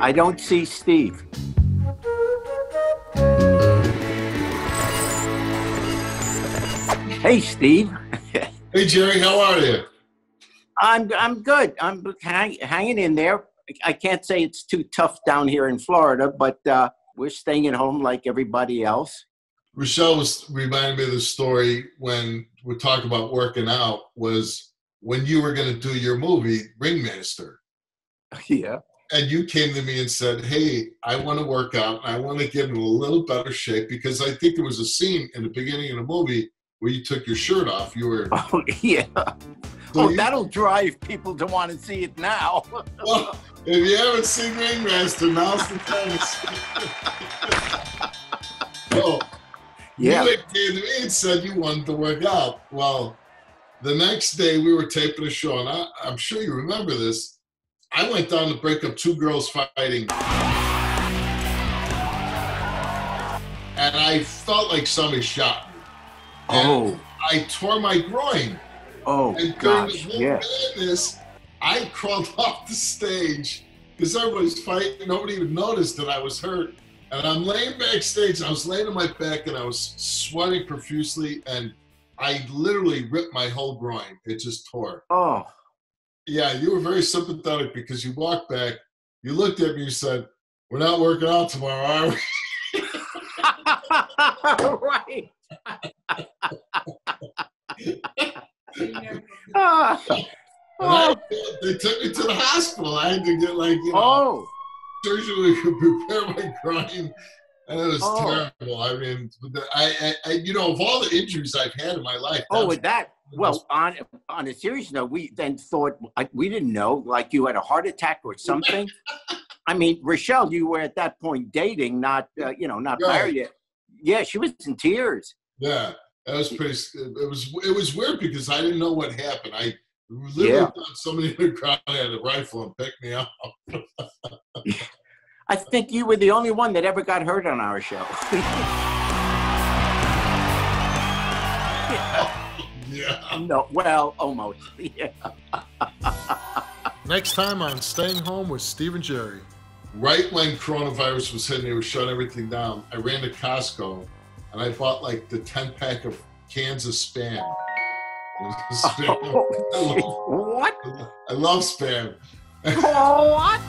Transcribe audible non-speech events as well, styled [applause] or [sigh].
I don't see Steve. Hey, Steve. [laughs] Hey, Jerry, how are you? I'm I'm good. I'm hang, hanging in there. I can't say it's too tough down here in Florida, but uh, we're staying at home like everybody else. Rachelle was reminding me of the story when we talk about working out was when you were going to do your movie Ringmaster. [laughs] Yeah. And you came to me and said, Hey, I want to work out. I want to get in a little better shape because I think there was a scene in the beginning of the movie where you took your shirt off. You were. [laughs] Oh, yeah. So oh, you- that'll drive people to want to see it now. [laughs] Well, if you haven't seen Ringmaster, now's the time to see it. so, yeah. You came to me and said you wanted to work out. Well, the next day we were taping a show, and I, I'm sure you remember this. I went down to break up two girls fighting. And I felt like somebody shot me. And Oh, I tore my groin. oh And during gosh, yeah. madness, I crawled [laughs] off the stage because everybody's fighting. Nobody even noticed that I was hurt. And I'm laying backstage. I was laying on my back and I was sweating profusely. And I literally ripped my whole groin. It just tore. Oh, Yeah, you were very sympathetic because you walked back. You looked at me. You said, "We're not working out tomorrow, are we?" [laughs] right. [laughs] Ah, oh, I, they took me to the hospital. I had to get like you know oh, surgery to repair my groin, and it was Oh. terrible. I mean, I, I, I, you know, of all the injuries I've had in my life, oh, with that. Well, on on a serious note, we then thought I- we didn't know, like you had a heart attack or something. [laughs] I mean, Rachelle, you were at that point dating, not uh, you know, not married yet. Yeah, she was in tears. yeah, that was pretty. It was it was weird because I didn't know what happened. I literally Yeah. thought somebody in the crowd had a rifle and picked me up. I think you were the only one that ever got hurt on our show. Yeah. no, well, almost. Yeah. Next time on Staying Home with Steve and Jerry. Right when coronavirus was hitting, they were shutting everything down. I ran to Costco and I bought like the ten pack of cans of spam. [laughs] Oh, [laughs] spam. what? I love spam. what?